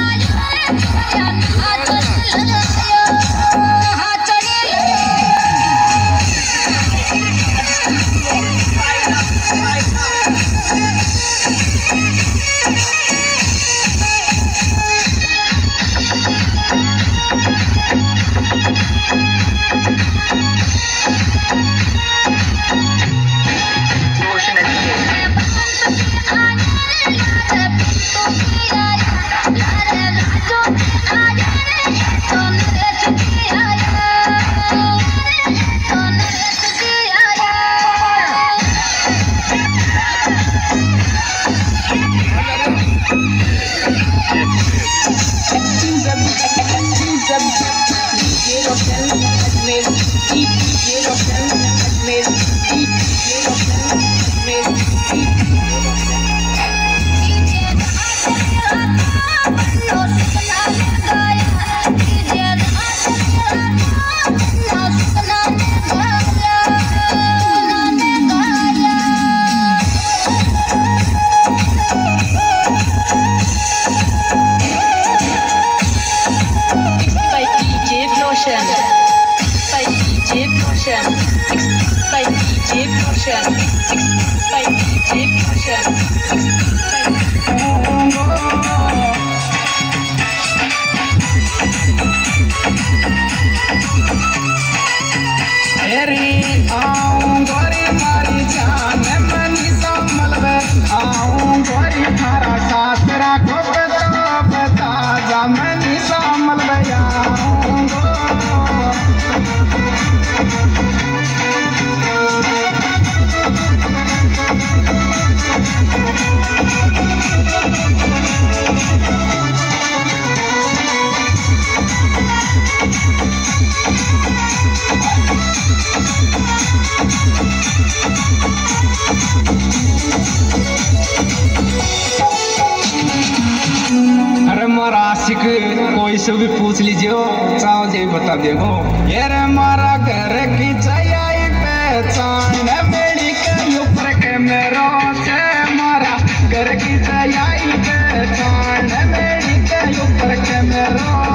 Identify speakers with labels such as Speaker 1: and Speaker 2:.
Speaker 1: Bye. Deep, beautiful, amazing. Fusion by DJ Fusion by DJ Fusion.
Speaker 2: अरे आऊँ गोरी मारी जान मन सब मलबे आऊँ गोरी थारा सासरा को अरे मारा आशिक, कोई से भी पूछ लीजिए चाहो जी बता देखो ये मारा घर की चाहिए पहचान मेरी करियो पर के मेरो से। मारा घर की चाहिए पहचान मेरी करियो पर मेरो